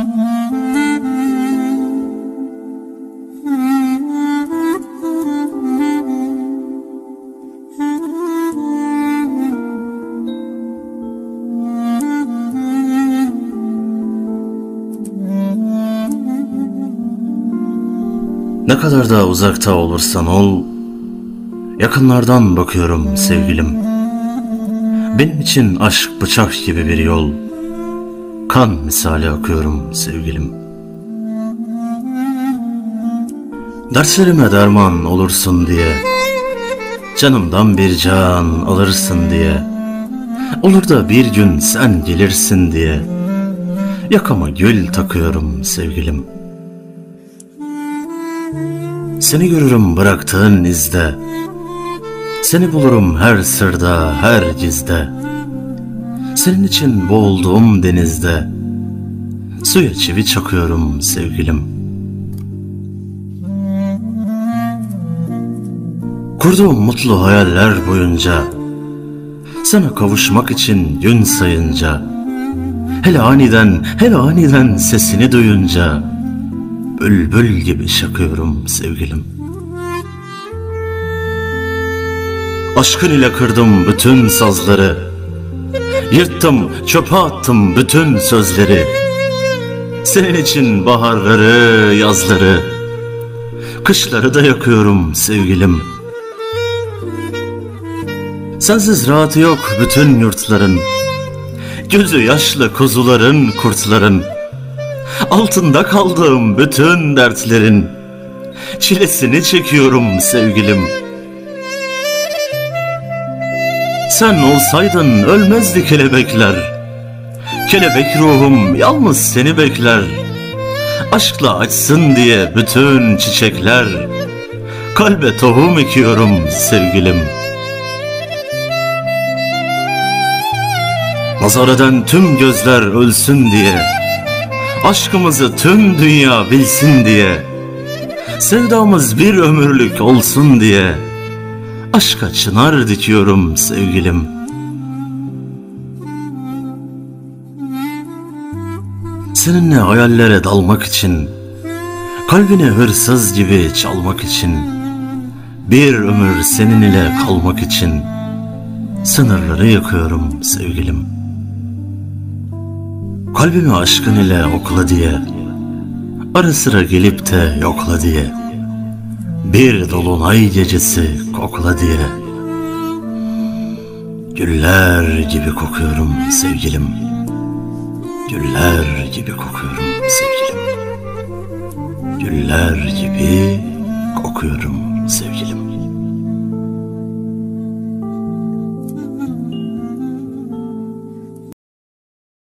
Ne kadar da uzakta olursan ol, yakınlardan bakıyorum sevgilim. Benim için aşk bıçak gibi bir yol, kan misali akıyorum sevgilim. Derslerime derman olursun diye, canımdan bir can alırsın diye, olur da bir gün sen gelirsin diye, yakama gül takıyorum sevgilim.'' Seni görürüm bıraktığın izde Seni bulurum her sırda, her gizde Senin için boğulduğum denizde Suya çivi çakıyorum sevgilim Kurduğum mutlu hayaller boyunca Sana kavuşmak için gün sayınca Hele aniden, hele aniden sesini duyunca bülbül gibi şakıyorum sevgilim. Aşkın ile kırdım bütün sazları, yırttım çöpe attım bütün sözleri. Senin için baharları, yazları, kışları da yakıyorum sevgilim. Sensiz rahatı yok bütün yurtların, gözü yaşlı kuzuların, kurtların. Altında kaldığım bütün dertlerin Çilesini çekiyorum sevgilim Sen olsaydın ölmezdi kelebekler. Kelebek ruhum yalnız seni bekler. Aşkla açsın diye bütün çiçekler. Kalbe tohum ekiyorum sevgilim. Nazar eden tüm gözler ölsün diye. Aşkımızı tüm dünya bilsin diye. Sevdamız bir ömürlük olsun diye Aşka çınar dikiyorum sevgilim. Seninle hayallere dalmak için Kalbini hırsız gibi çalmak için Bir ömür senin ile kalmak için Sınırları yıkıyorum sevgilim. Kalbimi aşkın ile okla diye Ara sıra gelip de yokla diye Bir dolunay gecesi kokla diye. Güller gibi kokuyorum sevgilim. Güller gibi kokuyorum sevgilim. Güller gibi kokuyorum